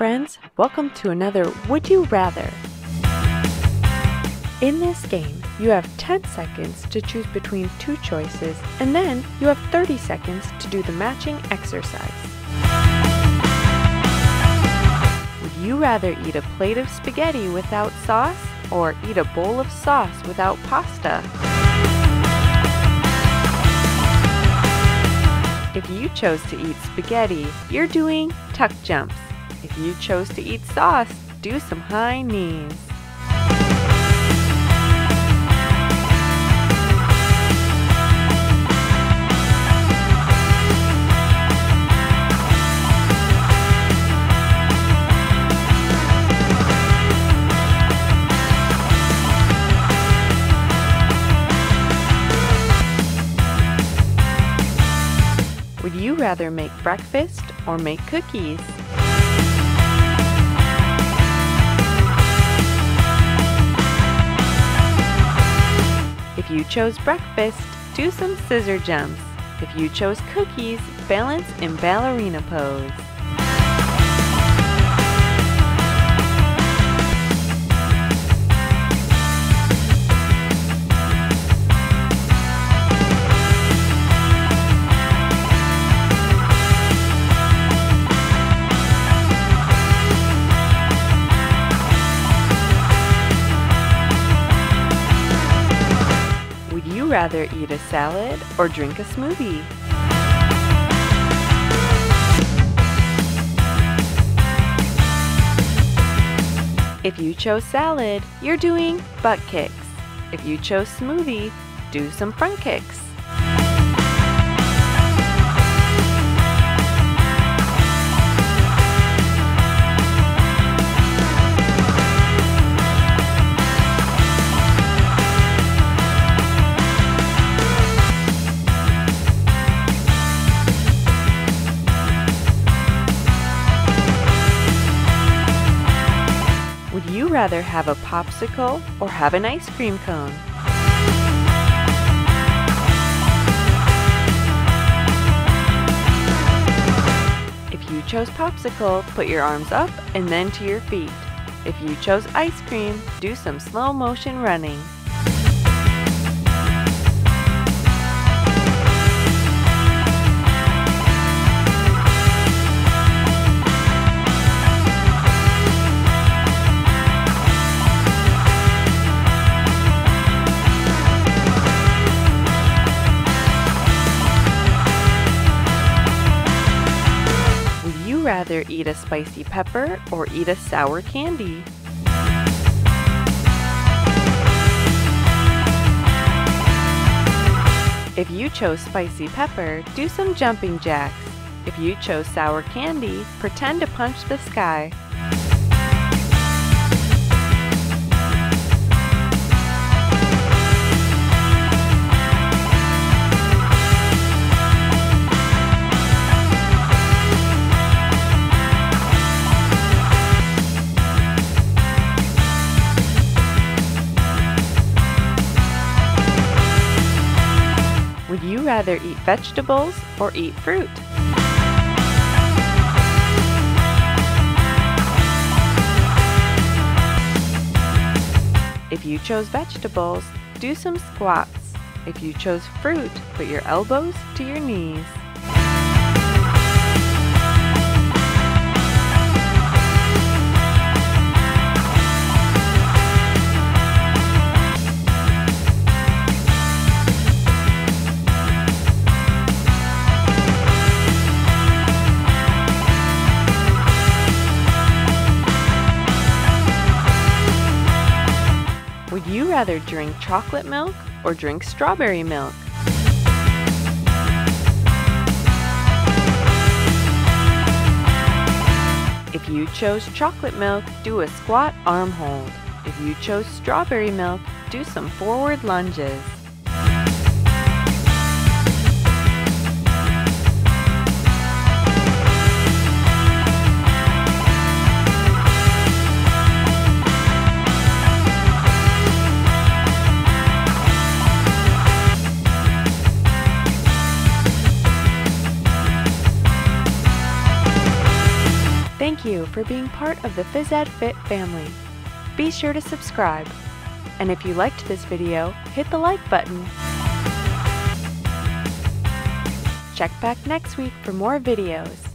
friends. Welcome to another Would You Rather. In this game, you have 10 seconds to choose between two choices, and then you have 30 seconds to do the matching exercise. Would you rather eat a plate of spaghetti without sauce or eat a bowl of sauce without pasta? If you chose to eat spaghetti, you're doing tuck jumps. If you chose to eat sauce, do some high knees. Would you rather make breakfast or make cookies? You chose breakfast, do some scissor jumps. If you chose cookies, balance in ballerina pose. Rather eat a salad or drink a smoothie? If you chose salad, you're doing butt kicks. If you chose smoothie, do some front kicks. Rather have a popsicle or have an ice cream cone? If you chose popsicle, put your arms up and then to your feet. If you chose ice cream, do some slow motion running. Rather eat a spicy pepper or eat a sour candy? If you chose spicy pepper, do some jumping jacks. If you chose sour candy, pretend to punch the sky. Rather eat vegetables or eat fruit? If you chose vegetables, do some squats. If you chose fruit, put your elbows to your knees. Rather drink chocolate milk or drink strawberry milk? If you chose chocolate milk, do a squat arm hold. If you chose strawberry milk, do some forward lunges. Thank you for being part of the Phys Ed Fit family. Be sure to subscribe. And if you liked this video, hit the like button. Check back next week for more videos.